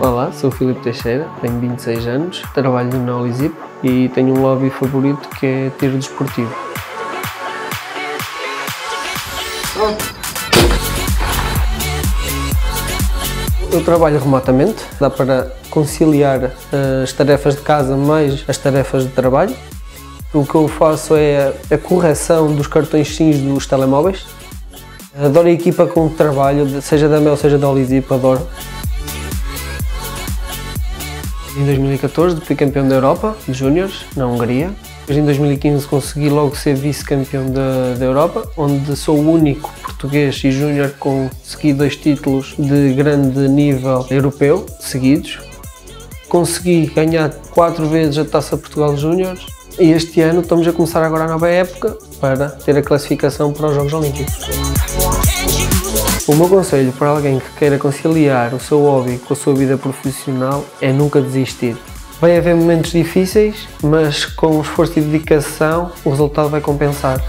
Olá, sou o Filipe Teixeira, tenho 26 anos, trabalho na Olisip e tenho um hobby favorito que é tiro desportivo. Eu trabalho remotamente, dá para conciliar eh, as tarefas de casa mais as tarefas de trabalho. O que eu faço é a correção dos cartões SIMs dos telemóveis. Adoro a equipa com que trabalho, seja da Mel, seja da Olisip, adoro. Em 2014 fui campeão da Europa de Júniores, na Hungria. Em 2015 consegui logo ser vice-campeão da, da Europa, onde sou o único português e júnior com consegui dois títulos de grande nível europeu seguidos. Consegui ganhar quatro vezes a Taça Portugal Júniores e este ano estamos a começar agora a nova época para ter a classificação para os Jogos Olímpicos. O meu conselho para alguém que queira conciliar o seu hobby com a sua vida profissional é nunca desistir. Vai haver momentos difíceis, mas com esforço e dedicação o resultado vai compensar.